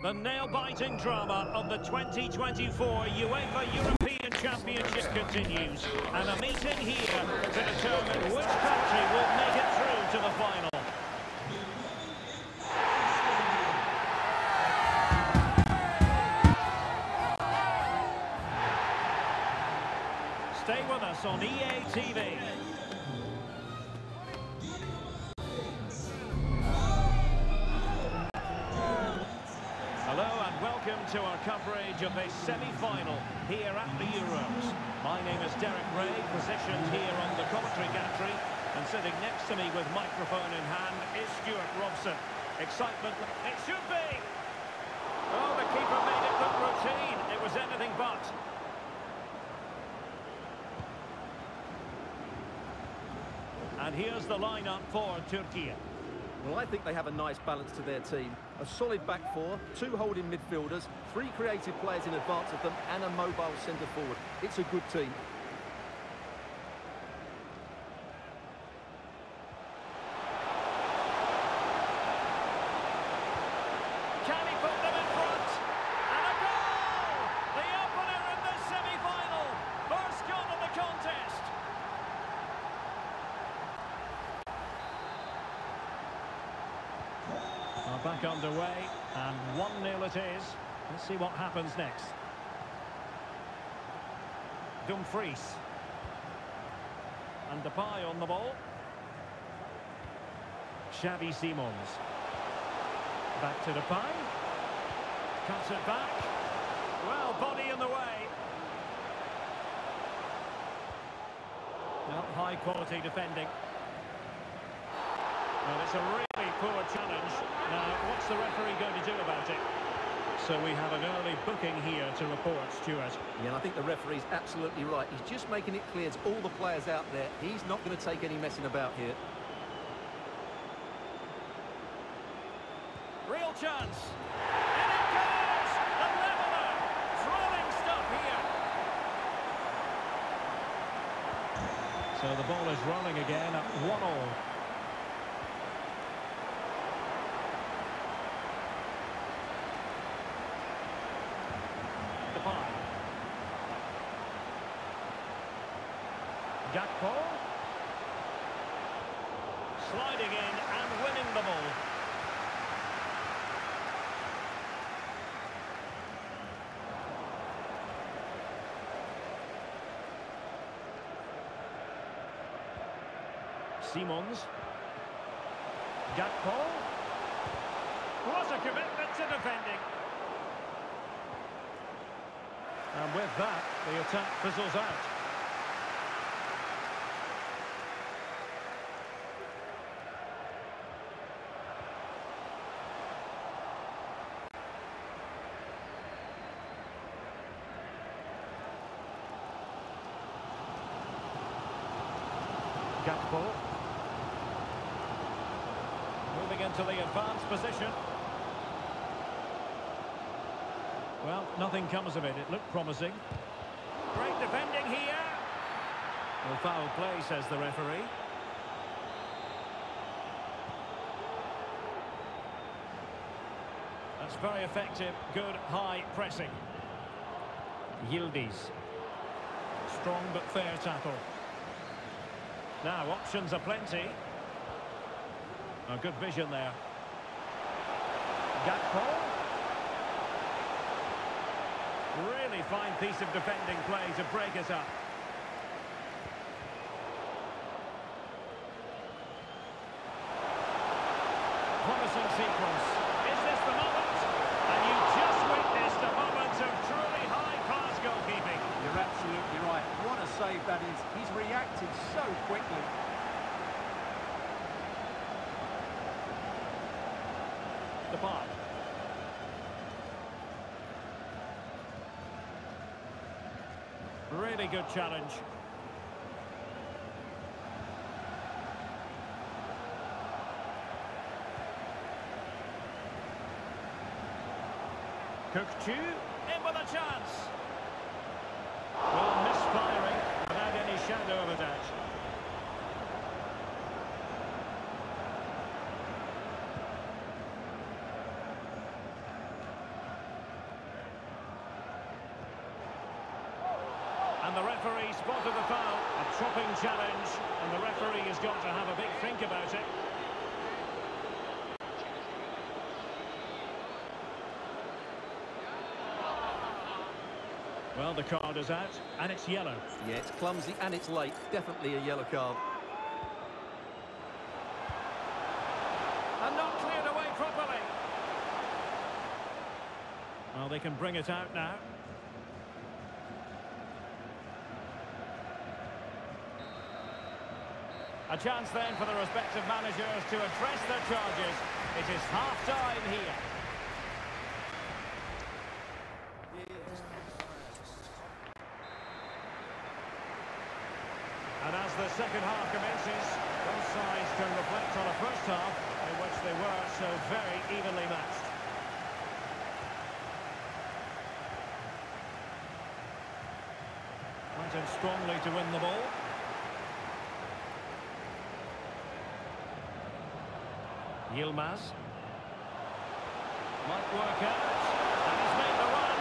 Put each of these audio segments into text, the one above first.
The nail-biting drama of the 2024 UEFA European Championship continues. And a meeting here to determine which country will make it through to the final. Stay with us on EA TV. To our coverage of this semi-final here at the Euros. My name is Derek Rae, positioned here on the commentary gantry, and sitting next to me with microphone in hand is Stuart Robson. Excitement, it should be! Oh, the keeper made it look routine. It was anything but. And here's the lineup for Turkey. Well, I think they have a nice balance to their team. A solid back four, two holding midfielders, three creative players in advance of them, and a mobile centre-forward. It's a good team. Underway, and 1-0 it is. Let's see what happens next. Dumfries. And Depay on the ball. Xavi Simons. Back to Depay. Cuts it back. Well, body in the way. Well, high quality defending. Well, it's a really poor challenge. Now, what's the referee going to do about it? So we have an early booking here to report, Stuart. Yeah, I think the referee's absolutely right. He's just making it clear to all the players out there, he's not going to take any messing about here. Real chance. And it goes! The leveller! Thrilling stuff here. So the ball is rolling again at 1-all. Gakpo. Sliding in and winning the ball. Simons. Gakpo. Was a commitment to defending. And with that, the attack fizzles out. Gakpo. Moving into the position. Well, nothing comes of it. It looked promising. Great defending here. Well, foul play, says the referee. That's very effective. Good high pressing. Yildiz. Strong but fair tackle. Now, options are plenty. A good vision there. Gakpo. Really fine piece of defending play to break it up. Promising sequence. Is this the moment? And you just witnessed a moment of truly high-class goalkeeping. You're absolutely right. What a save that is. He's reacted so quickly. The pod. Really good challenge. Kökçü in with a chance. Well, misfiring without any shadow of a doubt. Referee spotted the foul. A chopping challenge, and the referee has got to have a big think about it. Well, the card is out, and it's yellow. Yeah, it's clumsy and it's late. Definitely a yellow card. And not cleared away properly. Well, they can bring it out now. A chance then for the respective managers to address their charges. It is half-time here. And as the second half commences, both sides can reflect on a first half in which they were so very evenly matched. Went in strongly to win the ball. Yilmaz. Might work out. And he's made the run.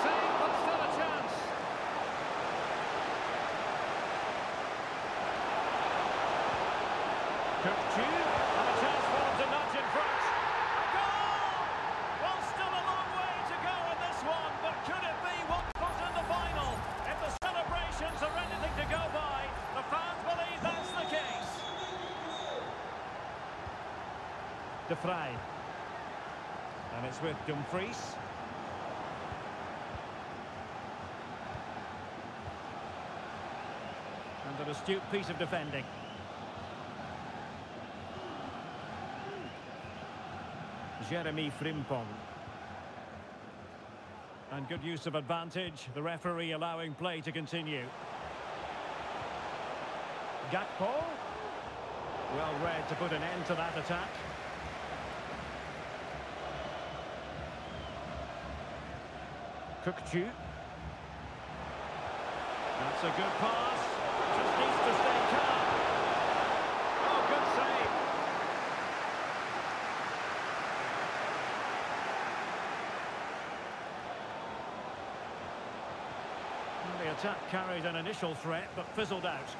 Save, but still a chance. Kökçü, and a chance for them to nudge in front. A goal! Well, still a long way to go in this one, but could it be one foot in the final? If the celebrations are anything to go by, the fans believe that's the case. De. And it's with Dumfries. And an astute piece of defending. Jeremy Frimpong. And good use of advantage, the referee allowing play to continue. Gakpo. Well read to put an end to that attack. Kökçü. That's a good pass. Just needs to stay calm. Oh, good save. The attack carried an initial threat, but fizzled out.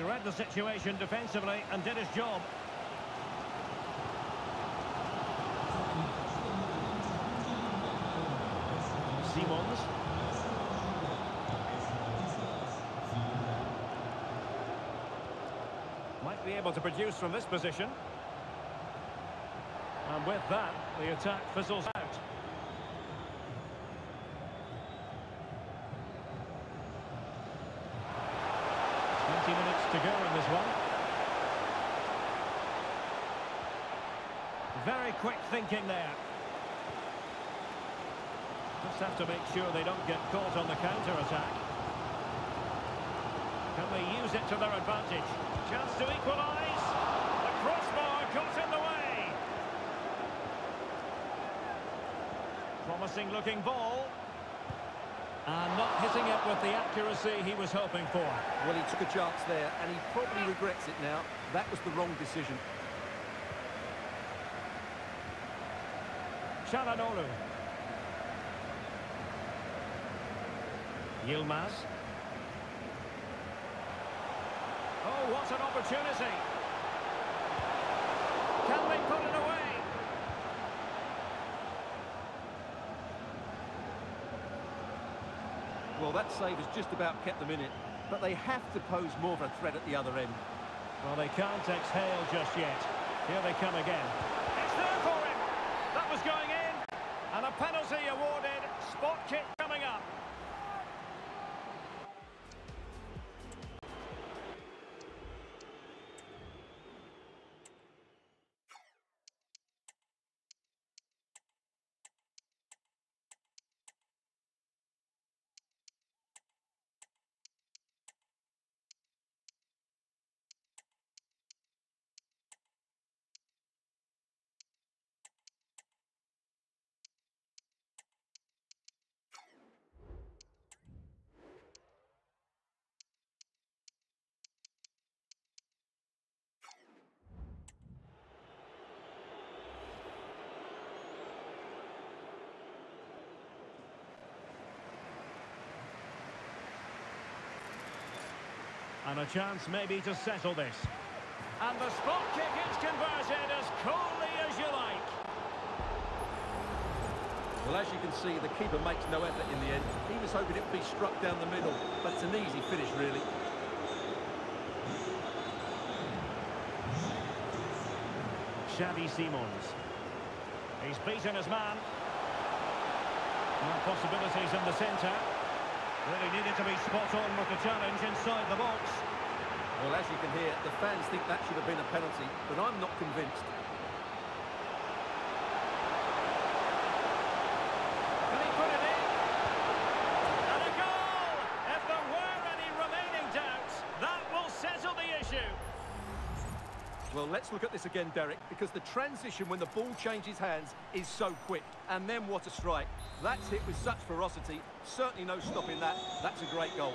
He read the situation defensively and did his job. Simons. Might be able to produce from this position. And with that, the attack fizzles out. Twenty minutes to go in this one. Very quick thinking there. Just have to make sure they don't get caught on the counter-attack. Can they use it to their advantage? Chance to equalise. The crossbar got in the way. Promising looking ball. And not hitting it with the accuracy he was hoping for. Well, he took a chance there, and he probably regrets it now. That was the wrong decision. Yilmaz. Oh, what an opportunity. Can they put it away? Well, that save has just about kept them in it, but they have to pose more of a threat at the other end. Well, they can't exhale just yet. Here they come again. And a chance maybe to settle this. And the spot kick is converted as coolly as you like. Well, as you can see, the keeper makes no effort in the end. He was hoping it would be struck down the middle, but it's an easy finish, really. Xavi Simons. He's beaten his man. More possibilities in the centre. Really needed to be spot on with the challenge inside the box. Well, as you can hear, the fans think that should have been a penalty, but I'm not convinced. Can he put it in? And a goal! If there were any remaining doubts, that will settle the issue. Well, let's look at this again, Derek, because the transition when the ball changes hands is so quick. And then what a strike. That's hit with such ferocity. Certainly no stopping that. That's a great goal.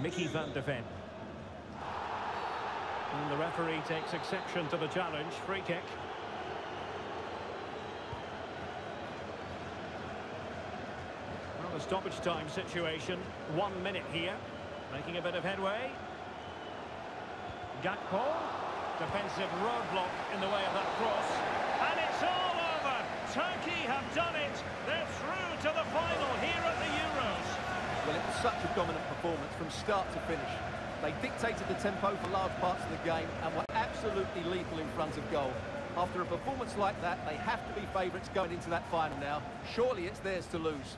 Micky van de Ven. And the referee takes exception to the challenge. Free kick. Well, the stoppage time situation. One minute here. Making a bit of headway. Gakpo. Defensive roadblock in the way of that cross. And it's all over. Turkey have done it. They're through to the final here at the Euros. Well, it was such a dominant performance from start to finish. They dictated the tempo for large parts of the game and were absolutely lethal in front of goal. After a performance like that, they have to be favourites going into that final now. Surely it's theirs to lose.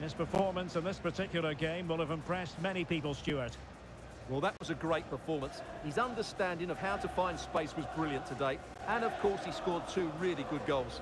His performance in this particular game will have impressed many people, Stuart. Well, that was a great performance. His understanding of how to find space was brilliant today. And, of course, he scored two really good goals.